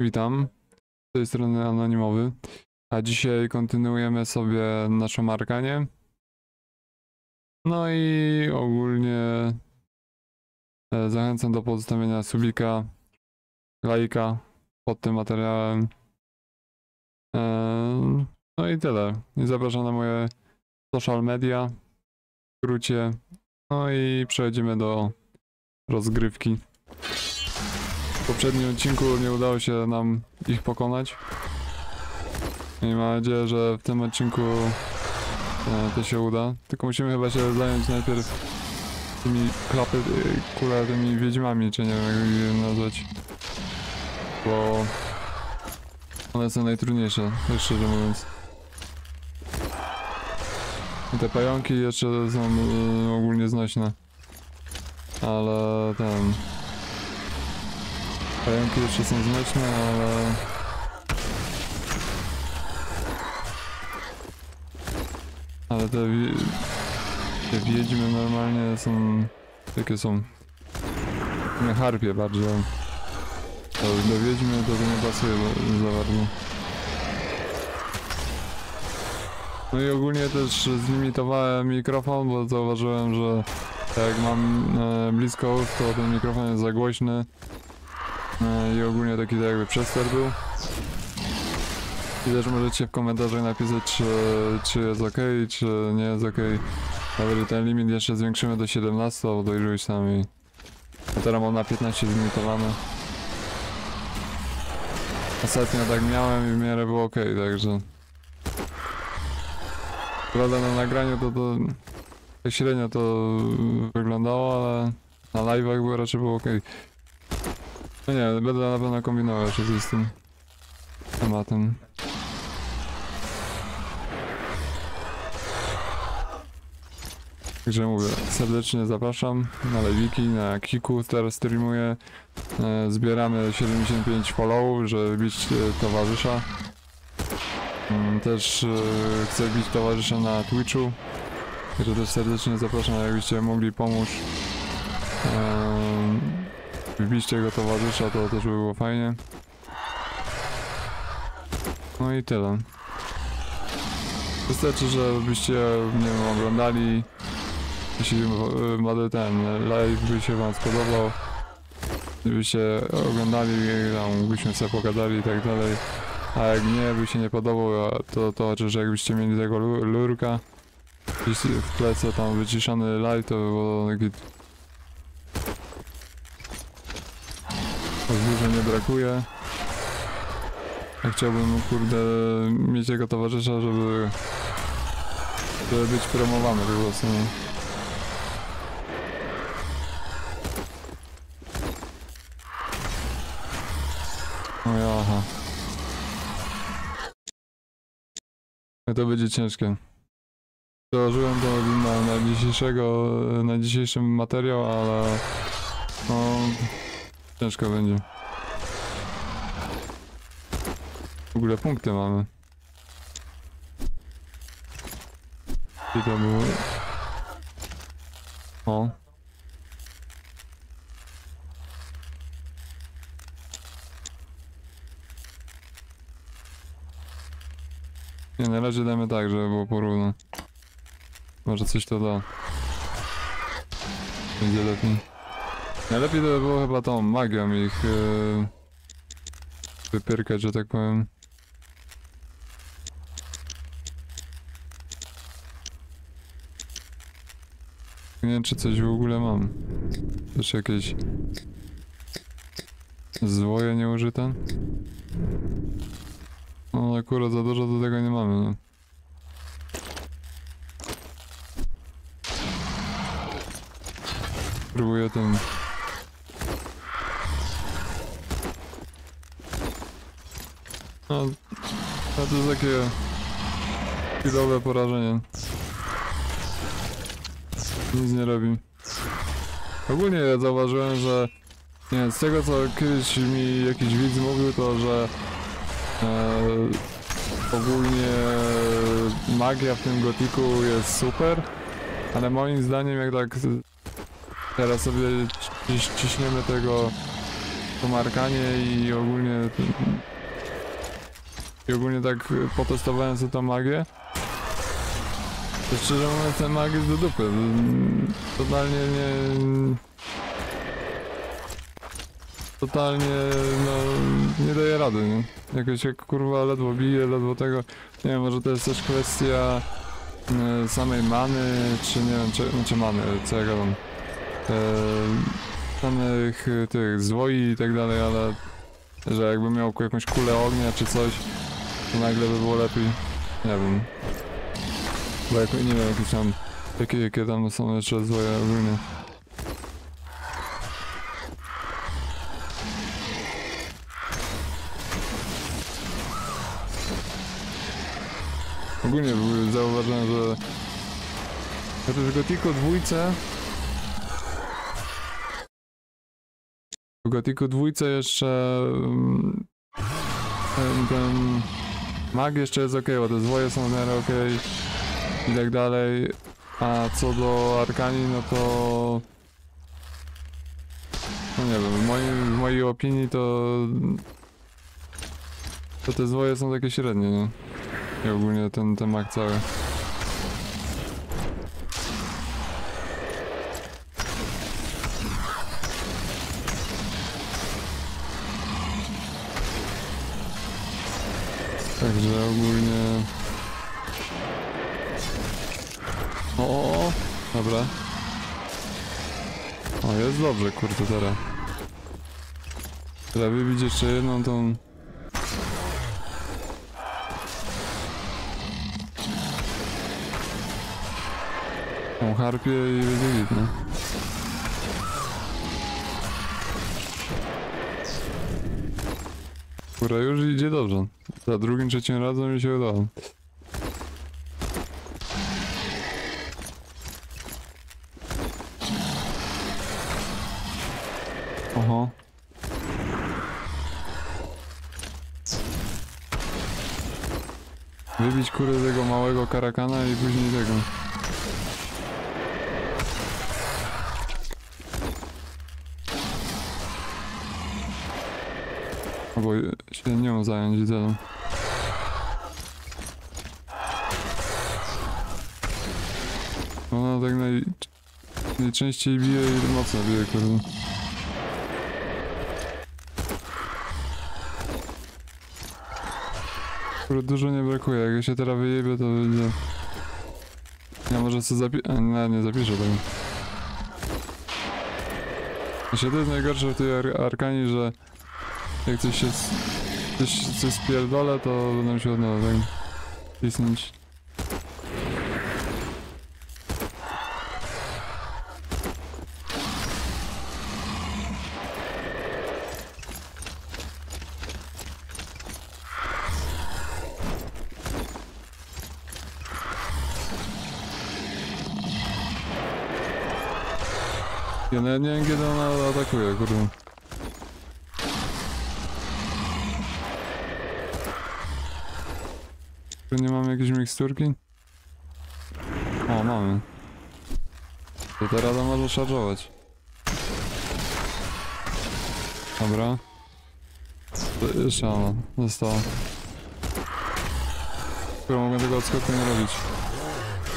Witam, z tej strony Anonimowy, a dzisiaj kontynuujemy sobie naszą Arkanię. No i ogólnie e, zachęcam do pozostawienia subika, lajka pod tym materiałem. E, No i tyle. I zapraszam na moje social media, w skrócie. No i przechodzimy do rozgrywki. Poprzednim odcinku nie udało się nam ich pokonać. I mam nadzieję, że w tym odcinku e, to się uda. Tylko musimy chyba się zająć najpierw tymi klapy, e, kule, tymi wiedźmami, czy nie wiem jak je nazwać. Bo one są najtrudniejsze, tak szczerze mówiąc. I te pająki jeszcze są e, ogólnie znośne. Ale ten... Pająki jeszcze są znośne, ale... Ale te, wi- te wiedźmy normalnie są... Jakie są? Nie harpie bardziej. To do wiedźmy to, nie pasuje za- bardzo. No i ogólnie też zlimitowałem mikrofon, bo zauważyłem, że jak mam e, blisko ust, to ten mikrofon jest za głośny. E, I ogólnie taki to jakby przester był. I też możecie w komentarzach napisać, czy, czy jest ok, czy nie jest ok. Nawet ten limit jeszcze zwiększymy do 17 albo do tam i... A teraz mam na 15 zlimitowany. Ostatnio tak miałem i w miarę było ok, także... Prawda na nagraniu to to... Tak średnio to wyglądało, ale na live'ach było raczej było ok. No nie, będę na pewno kombinował jeszcze z tym tematem. Także mówię, serdecznie zapraszam na live'iki, na Kiku teraz streamuję. E, zbieramy 75 followów, żeby bić e, towarzysza. Mm, Też e, chcę bić towarzysza na Twitchu. Także też serdecznie zapraszam, jakbyście mogli pomóc wbić tego towarzysza, to też by było fajnie. No i tyle. Wystarczy, żebyście nie wiem, oglądali. Jeśli e, ten live by się wam spodobał, gdybyście oglądali, tam byśmy sobie pogadali i tak dalej. A jak nie, by się nie podobał, to to chociaż jakbyście mieli tego lu- lurka, gdzieś w tle tam wyciszony live, to by było Dużo nie brakuje. Ja chciałbym, kurde, mieć jego towarzysza, żeby... żeby być promowany po prostu. No To będzie ciężkie. Założyłem to na, na dzisiejszego, na dzisiejszy materiał, ale no ciężko będzie. W ogóle punkty mamy. I to było. O. Nie, na razie damy tak, żeby było porówno. Może coś to da. Będzie lepiej. Najlepiej to by było chyba tą magią ich yy, wypierkać, że tak powiem. Nie wiem, czy coś w ogóle mam. Też jakieś zwoje nieużyte? No akurat za dużo do tego nie mamy, no. Próbuję tym... No, to jest takie... chwilowe porażenie. Nic nie robi. Ogólnie zauważyłem, że... Nie z tego co kiedyś mi jakiś widz mówił, to że... E, ogólnie magia w tym gotiku jest super, ale moim zdaniem jak tak teraz sobie ciś, ciśniemy tego pomarkanie i ogólnie I ogólnie tak y, potestowałem sobie tą magię. To szczerze mówiąc ten mag jest do dupy. Mm, Totalnie nie... Totalnie no nie daje rady, nie? Jakoś jak kurwa ledwo bije, ledwo tego. Nie wiem, może to jest też kwestia y, samej many, czy nie wiem, czy, czy many, co ja gadam. E, samych y, tych zwoi i tak dalej, ale że jakbym miał jakąś kulę ognia czy coś, to nagle by było lepiej. Nie wiem. Bo jak, nie wiem, jakieś tam, jakie, jakie tam są jeszcze złoje ogólnie. Ogólnie zauważyłem, że w Gotiku dwójce w Gotiku dwójce jeszcze mm, ten mag jeszcze jest ok, bo te zwoje są w miarę ok i tak dalej. A co do Arkani, no to no nie wiem, w mojej, w mojej opinii to to te zwoje są takie średnie, nie? I ogólnie ten, ten mag cały. Także ogólnie... O, o, o, dobra. O, jest dobrze, kurde, teraz. Trzeba wybić jeszcze jedną tą... Tą harpię i będzie no. Kurde, już idzie dobrze. Za drugim, trzecim razem mi się udało. Oho. Wybić kurde tego małego karakana i później tego. Albo się nią zająć widzę. Ona tak naj... najczęściej bije i mocno bije, kurde. Kurde, dużo nie brakuje, jak ja się teraz wyjebie, to będzie... Ja może sobie zapi... A, nie, nie zapiszę tego. Właśnie to jest najgorsze w tej ar arkanii, że jak coś się... Coś, coś spierdolę, to będę musiał od nowa pisnąć. Ja nie wiem kiedy ona atakuje, kurde. Tu nie mamy jakiejś miksturki? O, mamy. To teraz może szarżować. Dobra. Ona została. Tylko mogę tego odskoku nie robić.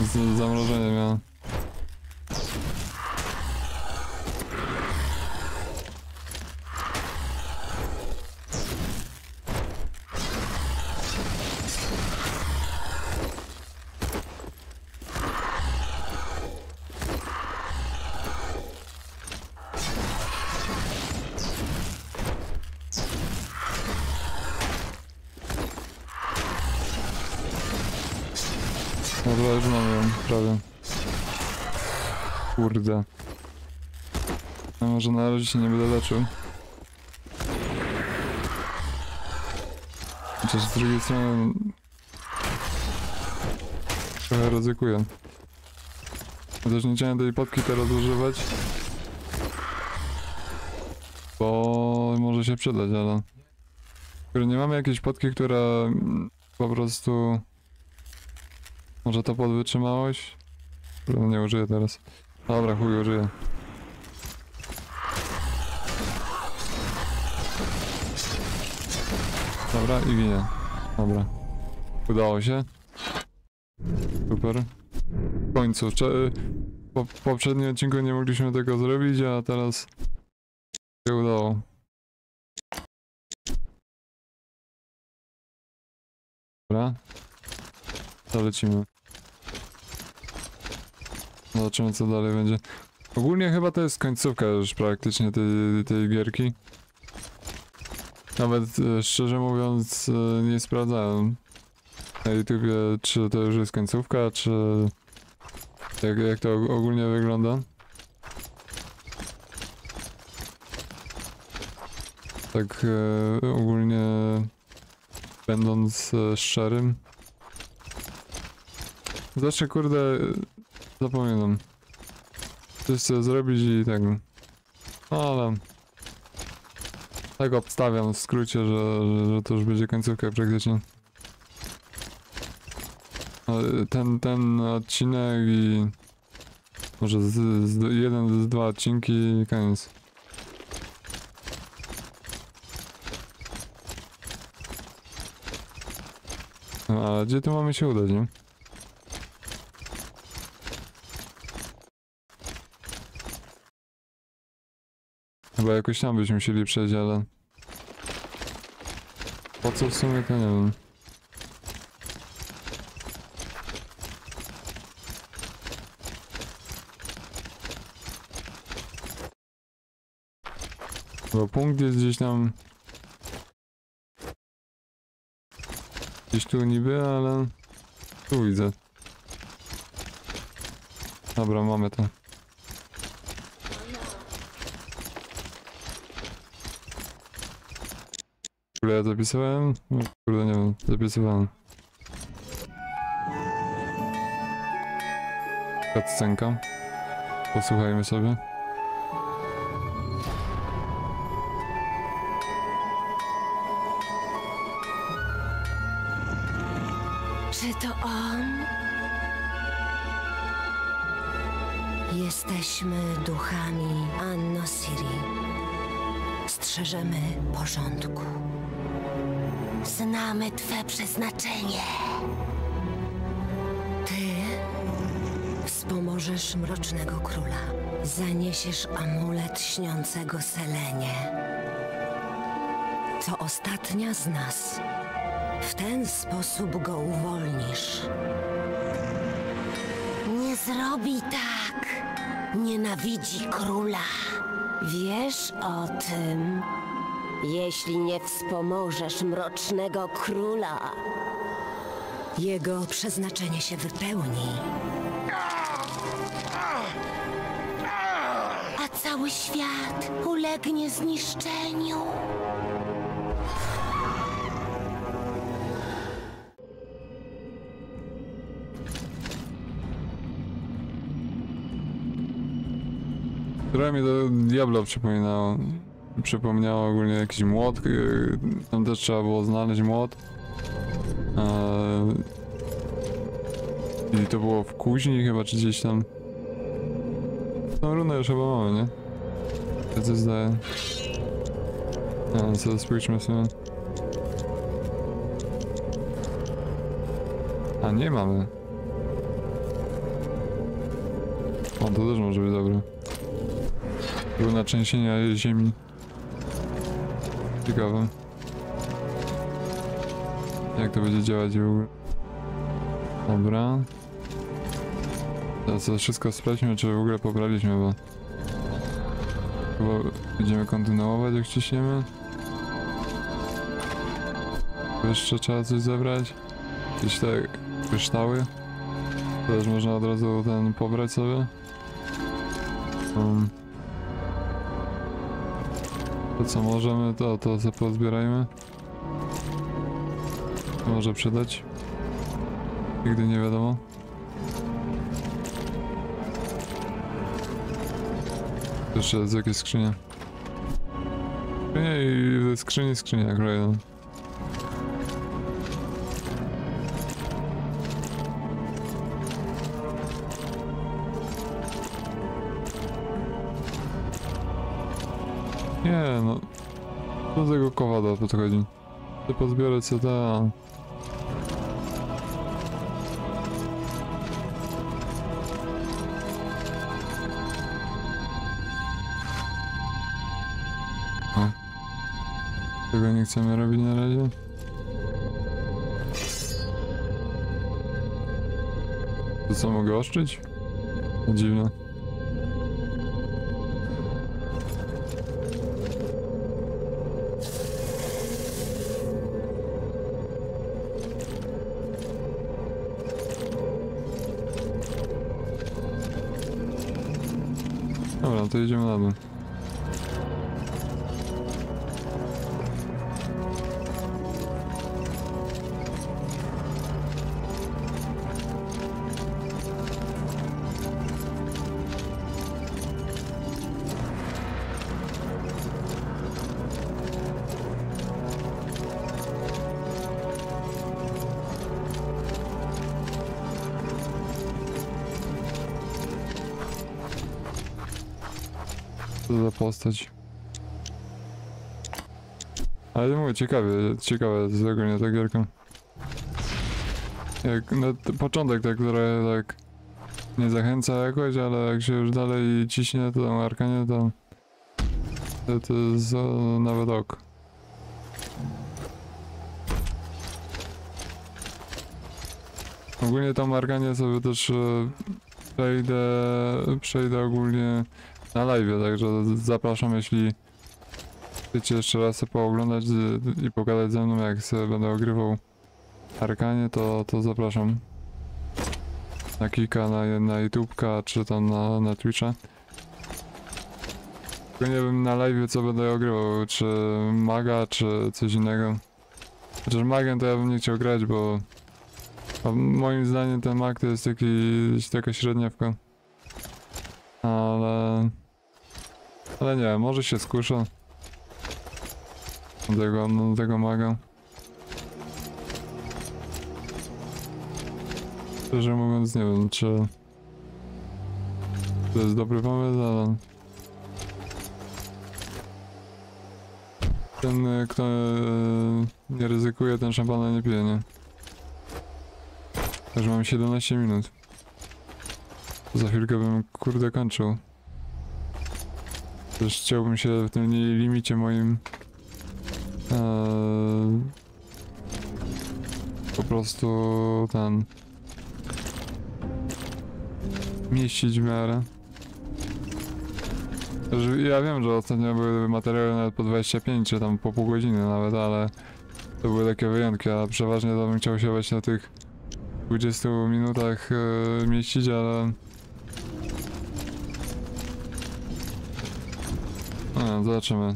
Z zamrożenie miałem. Dobra, już mam ją, prawie. Kurde. Może na razie się nie będę leczył. Chociaż z drugiej strony... Trochę ryzykuję. Chociaż nie chciałem tej potki teraz używać. Bo może się przydać, ale... Nie mamy jakiejś potki, która po prostu... Może to pod wytrzymałość? Nie użyję teraz. Dobra, chuj użyję. Dobra, i ginie. Dobra. Udało się. Super. W końcu. Cze po poprzednim odcinku nie mogliśmy tego zrobić, a teraz się udało. Dobra. To lecimy. Zobaczymy co dalej będzie. Ogólnie chyba to jest końcówka już praktycznie tej, tej gierki. Nawet e, szczerze mówiąc e, nie sprawdzałem na YouTubie czy to już jest końcówka, czy jak, jak to og- ogólnie wygląda. Tak e, ogólnie będąc e, szczerym. Zawsze kurde e, zapominam. Coś chcę zrobić i tak. No ale tak obstawiam w skrócie, że, że, że to już będzie końcówka praktycznie. No, Ten, ten odcinek i może z, z, jeden z dwa odcinki i koniec. No, ale gdzie tu mamy się udać, nie? Chyba jakoś tam byśmy musieli przejść, ale... Po co w sumie to nie wiem. Bo punkt jest gdzieś tam... Gdzieś tu niby, ale... Tu widzę. Dobra, mamy to. Ja zapisywałem? No, Kurde, nie wiem, zapisywałem. Cutscenka. Posłuchajmy sobie. Czy to on? Jesteśmy duchami Anno Siri. Strzeżemy porządku. Znamy Twe przeznaczenie. Ty wspomożesz Mrocznego Króla. Zaniesiesz amulet śniącego Selenie. To ostatnia z nas. W ten sposób go uwolnisz. Nie zrobi tak. Nienawidzi króla. Wiesz o tym. Jeśli nie wspomożesz mrocznego króla, jego przeznaczenie się wypełni. A cały świat ulegnie zniszczeniu. Trochę mi to Diablo przypominało. Przypomniało ogólnie jakiś młot. yy, Tam też trzeba było znaleźć młot. Eee, I to było w kuźni chyba, czy gdzieś tam. Tą runę już chyba mamy, nie? Ja coś zdaje. A, co spójrzmy sobie. A, nie mamy. O, to też może być dobre. Runa trzęsienia ziemi. Ciekawe. Jak to będzie działać w ogóle? Dobra. Teraz to wszystko sprawdźmy, czy w ogóle pobraliśmy, bo... Chyba będziemy kontynuować, jak ciśniemy. Jeszcze trzeba coś zebrać. Jakieś te kryształy. To też można od razu ten pobrać sobie. Um, to co możemy, to to co pozbierajmy. Może przydać. Nigdy nie wiadomo. Jeszcze jest jakieś skrzynie. Skrzynie i ze skrzyni skrzynia kolejna. To pozbiorę co da. O. Tego nie chcemy robić na razie. To co mogę oszczyć? Dziwne. To idziemy na dół. Co za postać. Ale mówię, ciekawie, ciekawe jest ogólnie ta gierka. Jak na t- początek tak trochę tak nie zachęca jakoś, ale jak się już dalej ciśnie to tam arkanie to to, to jest o, nawet ok. Ogólnie tam arkanie sobie też e, przejdę, przejdę ogólnie na live, także zapraszam, jeśli chcecie jeszcze raz pooglądać y, i pogadać ze mną, jak sobie będę ogrywał Arkanie, to, to zapraszam na kilka, na, na YouTubeka, czy tam na, na Twitcha. Tylko nie wiem na live, co będę ogrywał, czy maga, czy coś innego. Chociaż magiem to ja bym nie chciał grać, bo bo moim zdaniem ten mag to jest taki, taka średniawka. Ale... Ale nie, może się skuszę. Tego, no, tego maga. Szczerze mówiąc nie wiem, czy... To jest dobry pomysł, ale... Ten, kto y, nie ryzykuje, ten szampana nie pije, nie? Także mam 17 minut. Za chwilkę bym kurde kończył. Też chciałbym się w tym li- limicie moim eee, po prostu ten mieścić w miarę. Ja wiem, że ostatnio były materiały nawet po 25 czy tam po pół godziny nawet, ale to były takie wyjątki, a przeważnie to bym chciał się właśnie na tych 20 minutach e, mieścić, ale A, zobaczymy.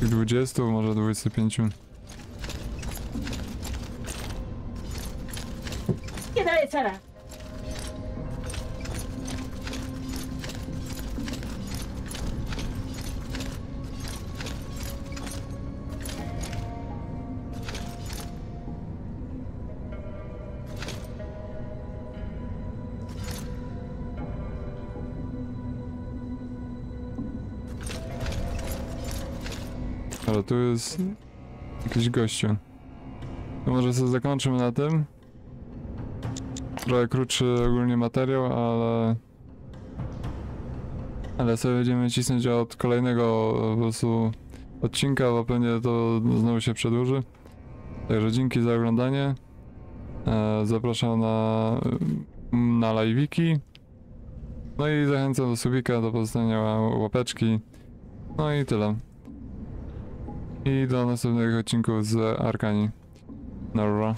Tych 20, może 25. Nie dalej, Sara. Tu jest jakiś gościu. To może sobie zakończymy na tym. Trochę krótszy ogólnie materiał, ale... Ale sobie będziemy cisnąć od kolejnego po prostu odcinka, bo pewnie to znowu się przedłuży. Także dzięki za oglądanie. E, zapraszam na, na live'iki. No i zachęcam do subika, do pozostawienia łapeczki. No i tyle. I do następnych odcinków z Arkani. Nara.